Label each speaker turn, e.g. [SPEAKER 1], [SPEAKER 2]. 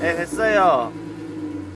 [SPEAKER 1] 네 됐어요.